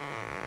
Mm.